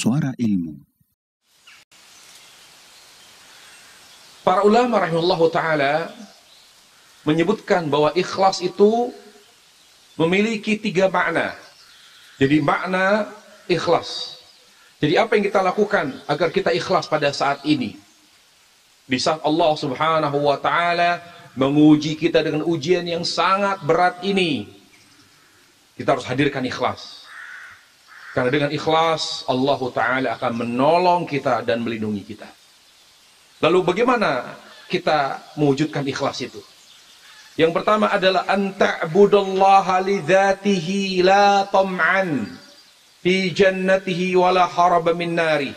Suara Ilmu Para ulama rahimahullah ta'ala menyebutkan bahwa ikhlas itu memiliki tiga makna. Jadi makna ikhlas. Jadi apa yang kita lakukan agar kita ikhlas pada saat ini? Di saat Allah subhanahu wa ta'ala menguji kita dengan ujian yang sangat berat ini. Kita harus hadirkan ikhlas. Karena dengan ikhlas Allah Ta'ala akan menolong kita dan melindungi kita. Lalu bagaimana kita mewujudkan ikhlas itu? Yang pertama adalah anta'budallaha lidzatihi la tam'an fi jannatihi wala haraba min nari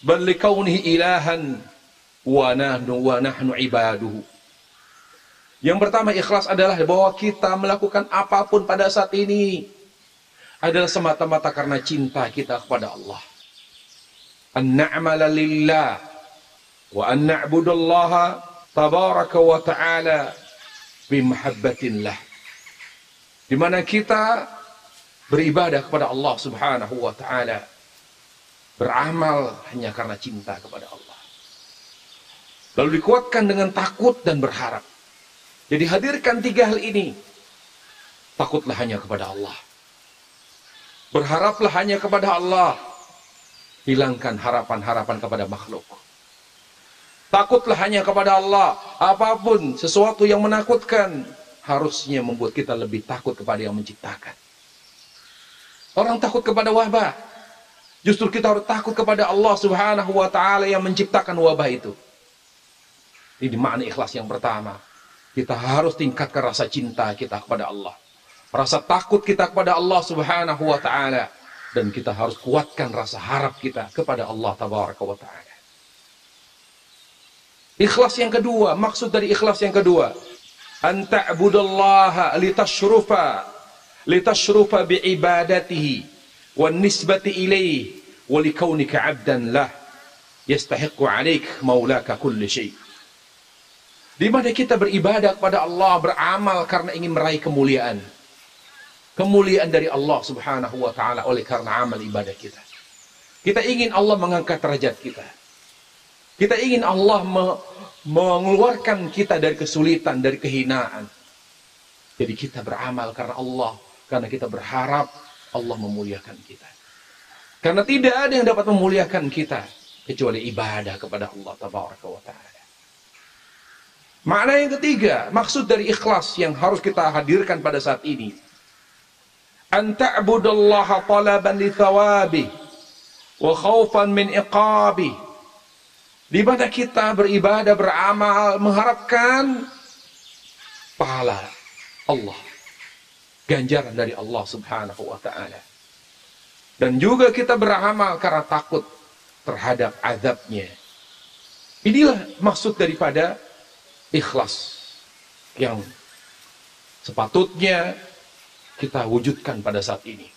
bal likaunihi ilahan wa nahnu wa nahnu ibaduhu. Yang pertama ikhlas adalah bahwa kita melakukan apa pun pada saat ini adalah semata-mata karena cinta kita kepada Allah. An-na'mala lillah wa an na'budallaha tabaraka wa ta'ala bimahabbatillah. Di mana kita beribadah kepada Allah Subhanahu wa taala. Beramal hanya karena cinta kepada Allah. Lalu dikuatkan dengan takut dan berharap. Jadi hadirkan tiga hal ini. Takutlah hanya kepada Allah. Berharaplah hanya kepada Allah. Hilangkan harapan-harapan kepada makhluk. Takutlah hanya kepada Allah. Apa pun sesuatu yang menakutkan harusnya membuat kita lebih takut kepada yang menciptakan. Orang takut kepada wabah. Justru kita harus takut kepada Allah Subhanahu wa taala yang menciptakan wabah itu. Ini makna ikhlas yang pertama. Kita harus tingkatkan rasa cinta kita kepada Allah. Rasa takut kita kepada Allah Subhanahu wa taala dan kita harus kuatkan rasa harap kita kepada Allah tabaraka wa taala. Ikhlas yang kedua, maksud dari ikhlas yang kedua, an ta'budallaha litashrufa litashrufa biibadatihi wan nisbati ilayhi wa likaunika 'abdan lah yastahiqqu 'alaik maulaka kulli syai. Di mana kita beribadah kepada Allah, beramal karena ingin meraih kemuliaan. Kemuliaan dari Allah Subhanahu wa taala oleh karena amal ibadah kita. Kita ingin Allah mengangkat derajat kita. Kita ingin Allah me mengeluarkan kita dari kesulitan, dari kehinaan. Jadi kita beramal karena Allah, karena kita berharap Allah memuliakan kita. Karena tidak ada yang dapat memuliakan kita kecuali ibadah kepada Allah tabaraka wa taala. Makna yang ketiga, maksud dari ikhlas yang harus kita hadirkan pada saat ini. An ta'budallaha talaban li thawabi wa khawfan min iqabi. Di mana kita beribadah, beramal, mengharapkan pahala Allah. Ganjaran dari Allah subhanahu wa ta'ala. Dan juga kita beramal karena takut terhadap azabnya. Inilah maksud daripada ikhlas yang sepatutnya kita wujudkan pada saat ini.